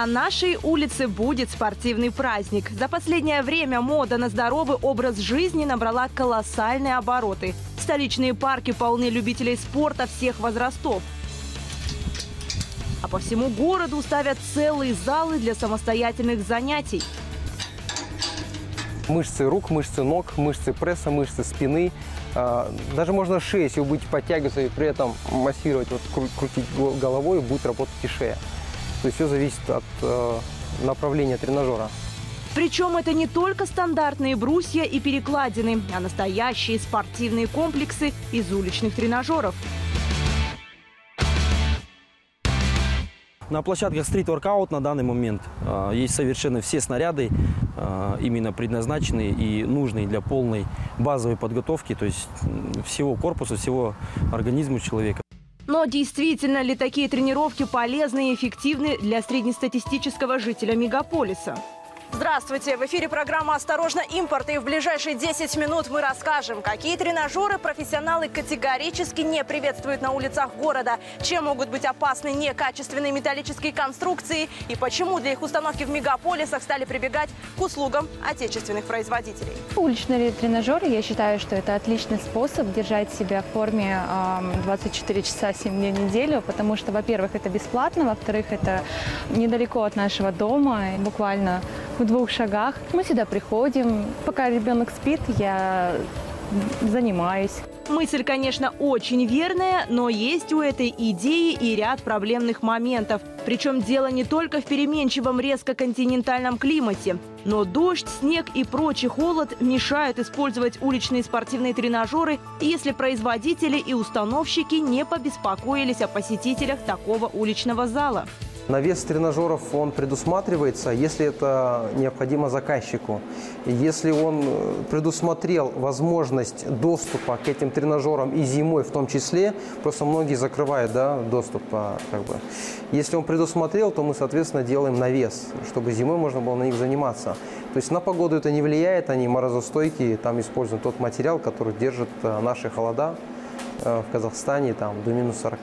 На нашей улице будет спортивный праздник. За последнее время мода на здоровый образ жизни набрала колоссальные обороты. Столичные парки полны любителей спорта всех возрастов. А по всему городу ставят целые залы для самостоятельных занятий. Мышцы рук, мышцы ног, мышцы пресса, мышцы спины. А, Даже можно шею, если вы будете подтягиваться и при этом массировать, вот, кру- крутить го- головой, будет работать и шея. То есть все зависит от э, направления тренажера. Причем это не только стандартные брусья и перекладины, а настоящие спортивные комплексы из уличных тренажеров. На площадках стрит-воркаут на данный момент э, есть совершенно все снаряды, э, именно предназначенные и нужные для полной базовой подготовки, то есть всего корпуса, всего организма человека. Но действительно ли такие тренировки полезны и эффективны для среднестатистического жителя мегаполиса? Здравствуйте! В эфире программа «Осторожно, импорт» и в ближайшие 10 минут мы расскажем, какие тренажеры профессионалы категорически не приветствуют на улицах города, чем могут быть опасны некачественные металлические конструкции и почему для их установки в мегаполисах стали прибегать к услугам отечественных производителей. Уличные тренажеры, я считаю, что это отличный способ держать себя в форме ам, 24 часа 7 дней в неделю, потому что, во-первых, это бесплатно, во-вторых, это недалеко от нашего дома, буквально в двух шагах. Мы сюда приходим, пока ребенок спит, я занимаюсь. Мысль, конечно, очень верная, но есть у этой идеи и ряд проблемных моментов. Причем дело не только в переменчивом резко-континентальном климате. Но дождь, снег и прочий холод мешают использовать уличные спортивные тренажеры, если производители и установщики не побеспокоились о посетителях такого уличного зала. Навес тренажеров он предусматривается, если это необходимо заказчику. Если он э, предусмотрел возможность доступа к этим тренажерам и зимой в том числе, просто многие закрывают да, доступ. а, Как бы. Если он предусмотрел, то мы, соответственно, делаем навес, чтобы зимой можно было на них заниматься. То есть на погоду это не влияет, они морозостойкие, там используем тот материал, который держит э, наши холода э, в Казахстане там, до минус 40.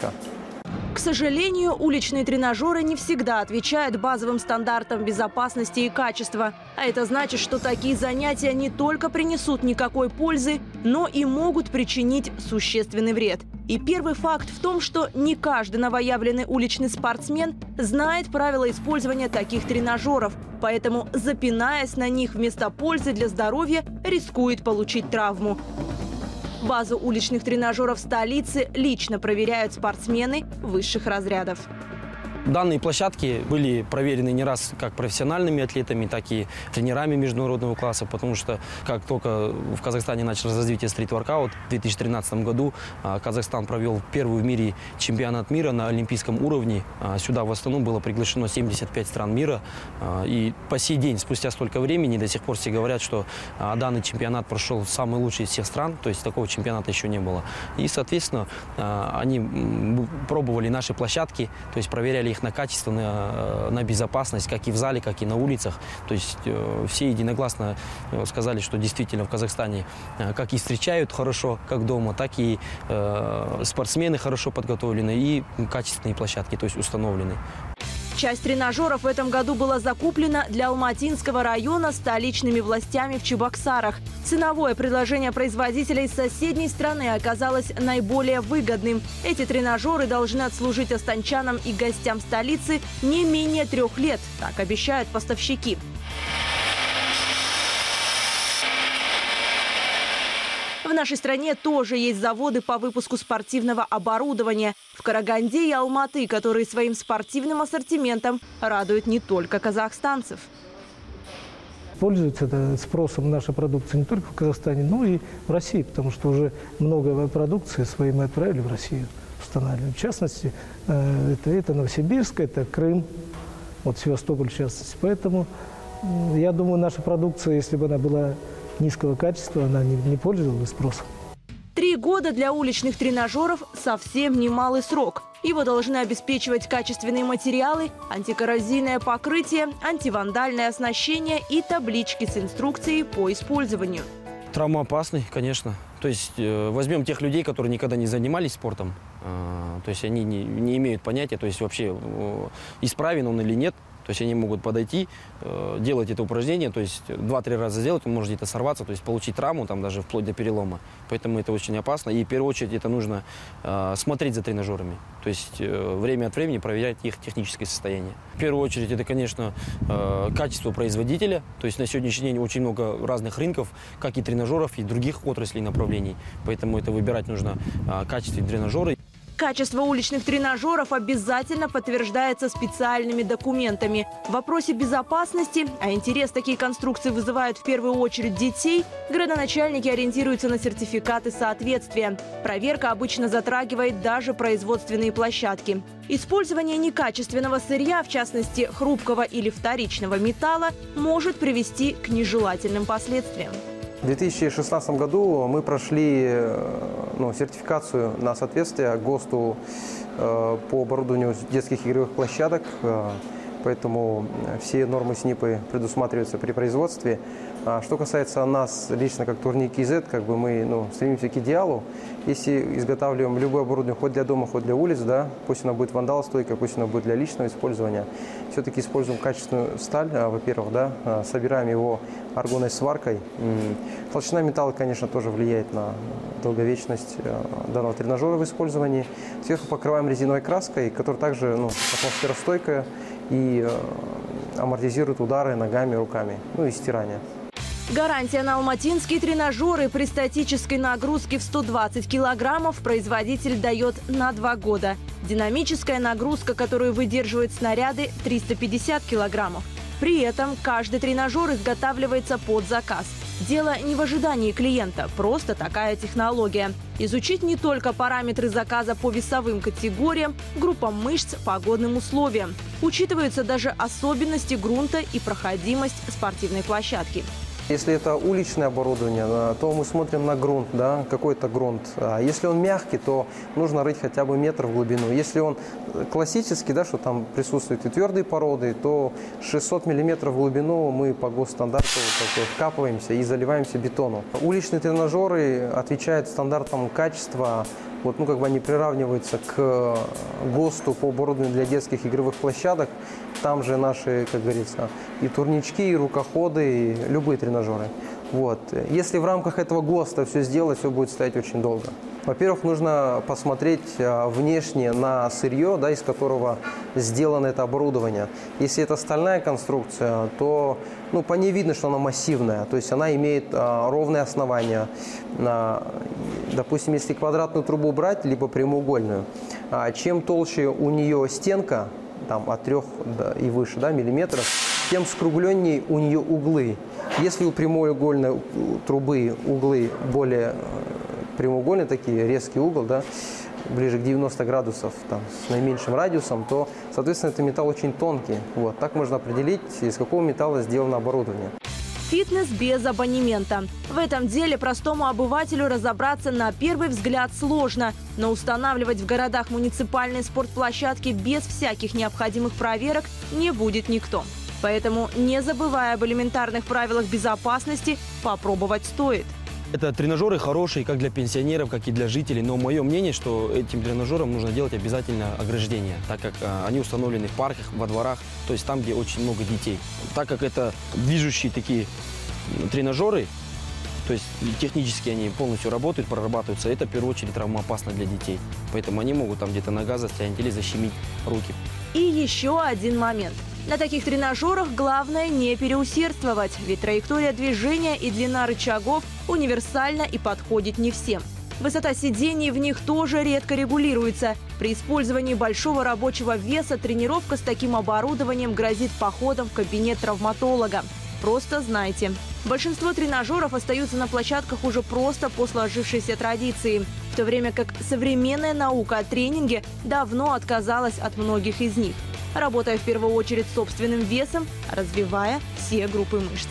К сожалению, уличные тренажеры не всегда отвечают базовым стандартам безопасности и качества. А это значит, что такие занятия не только принесут никакой пользы, но и могут причинить существенный вред. И первый факт в том, что не каждый новоявленный уличный спортсмен знает правила использования таких тренажеров. Поэтому, запинаясь на них вместо пользы для здоровья, рискует получить травму. Базу уличных тренажеров столицы лично проверяют спортсмены высших разрядов. Данные площадки были проверены не раз как профессиональными атлетами, так и тренерами международного класса, потому что как только в Казахстане началось развитие стрит-воркаут, в 2013 году а, Казахстан провел первый в мире чемпионат мира на олимпийском уровне. А, Сюда в Астану было приглашено 75 стран мира. А, И по сей день, спустя столько времени, до сих пор все говорят, что данный чемпионат прошел самый лучший из всех стран, то есть такого чемпионата еще не было. И, соответственно, они пробовали наши площадки, то есть проверяли их на качество, на, на безопасность, как и в зале, как и на улицах. То есть э, все единогласно э, сказали, что действительно в Казахстане э, как и встречают хорошо, как дома, так и э, спортсмены хорошо подготовлены и качественные площадки, то есть установлены. Часть тренажеров в этом году была закуплена для Алматинского района столичными властями в Чебоксарах. Ценовое предложение производителя из соседней страны оказалось наиболее выгодным. Эти тренажеры должны отслужить останчанам и гостям столицы не менее трех лет, так обещают поставщики. В нашей стране тоже есть заводы по выпуску спортивного оборудования. В Караганде и Алматы, которые своим спортивным ассортиментом радуют не только казахстанцев. Пользуется это спросом наша продукция не только в Казахстане, но и в России, потому что уже много продукции своей мы отправили в Россию. В частности, э, это, это Новосибирск, это Крым, вот Севастополь в частности. Поэтому я думаю, наша продукция, если бы она была низкого качества, она не, не пользовалась спросом. Три года для уличных тренажеров – совсем немалый срок. Его должны обеспечивать качественные материалы, антикоррозийное покрытие, антивандальное оснащение и таблички с инструкцией по использованию. Травмоопасный, конечно. То есть э, возьмем тех людей, которые никогда не занимались спортом, э, то есть они не, не имеют понятия, то есть вообще э, исправен он или нет. То есть они могут подойти, э, делать это упражнение, то есть два-три раза сделать, он может где-то сорваться, то есть получить травму, там даже вплоть до перелома. Поэтому это очень опасно. И в первую очередь это нужно э, смотреть за тренажерами. То есть э, время от времени проверять их техническое состояние. В первую очередь это, конечно, э, качество производителя. То есть на сегодняшний день очень много разных рынков, как и тренажеров, и других отраслей направлений. Поэтому это выбирать нужно э, качественные тренажеры. Качество уличных тренажеров обязательно подтверждается специальными документами. В вопросе безопасности, а интерес такие конструкции вызывают в первую очередь детей, градоначальники ориентируются на сертификаты соответствия. Проверка обычно затрагивает даже производственные площадки. Использование некачественного сырья, в частности хрупкого или вторичного металла, может привести к нежелательным последствиям. В 2016 году мы прошли э, ну, сертификацию на соответствие ГОСТу э, по оборудованию детских игровых площадок. Э, поэтому все нормы СНИПы предусматриваются при производстве. А что касается нас лично, как турник KZ, как бы мы ну, стремимся к идеалу. Если изготавливаем любое оборудование хоть для дома, хоть для улиц, да, пусть оно будет вандалостойкое, пусть оно будет для личного использования, все-таки используем качественную сталь, а, во-первых, да, а, собираем его аргонной сваркой. Толщина металла, конечно, тоже влияет на долговечность а, данного тренажера в использовании. Сверху покрываем резиновой краской, которая также ну, атмосферостойкая и амортизирует удары ногами, руками, ну и стирание. Гарантия на алматинские тренажеры при статической нагрузке в 120 килограммов производитель дает на два года. Динамическая нагрузка, которую выдерживают снаряды, 350 килограммов. При этом каждый тренажер изготавливается под заказ. Дело не в ожидании клиента, просто такая технология. Изучить не только параметры заказа по весовым категориям, группам мышц, погодным условиям. Учитываются даже особенности грунта и проходимость спортивной площадки. Если это уличное оборудование, то мы смотрим на грунт, да, какой-то грунт. А если он мягкий, то нужно рыть хотя бы метр в глубину. Если он классический, да, что там присутствуют и твердые породы, то 600 миллиметров в глубину мы по госстандарту вкапываемся и заливаемся бетоном. Уличные тренажеры отвечают стандартам качества вот, ну, как бы они приравниваются к ГОСТу по оборудованию для детских игровых площадок. Там же наши, как говорится, и турнички, и рукоходы, и любые тренажеры. Вот. Если в рамках этого ГОСТа все сделать, все будет стоять очень долго. Во-первых, нужно посмотреть а, внешне на сырье, да, из которого сделано это оборудование. Если это стальная конструкция, то ну, по ней видно, что она массивная, то есть она имеет а, ровное основание. А, допустим, если квадратную трубу брать, либо прямоугольную, чем толще у нее стенка, там, от 3 и выше да, миллиметров, тем скругленнее у нее углы. Если у прямоугольной трубы углы более прямоугольные такие, резкий угол, да, ближе к 90 градусов, там, с наименьшим радиусом, то, соответственно, это металл очень тонкий. Вот. Так можно определить, из какого металла сделано оборудование. Фитнес без абонемента. В этом деле простому обывателю разобраться на первый взгляд сложно. Но устанавливать в городах муниципальные спортплощадки без всяких необходимых проверок не будет никто. Поэтому, не забывая об элементарных правилах безопасности, попробовать стоит. Это тренажеры хорошие как для пенсионеров, как и для жителей, но мое мнение, что этим тренажерам нужно делать обязательно ограждение, так как а, они установлены в парках, во дворах, то есть там, где очень много детей. Так как это движущие такие тренажеры, то есть технически они полностью работают, прорабатываются, это в первую очередь травмоопасно для детей. Поэтому они могут там где-то нога застрянуть или защемить руки. И еще один момент – на таких тренажерах главное не переусердствовать, ведь траектория движения и длина рычагов универсальна и подходит не всем. Высота сидений в них тоже редко регулируется. При использовании большого рабочего веса тренировка с таким оборудованием грозит походом в кабинет травматолога. Просто знайте. Большинство тренажеров остаются на площадках уже просто по сложившейся традиции, в то время как современная наука о тренинге давно отказалась от многих из них работая в первую очередь собственным весом, развивая все группы мышц.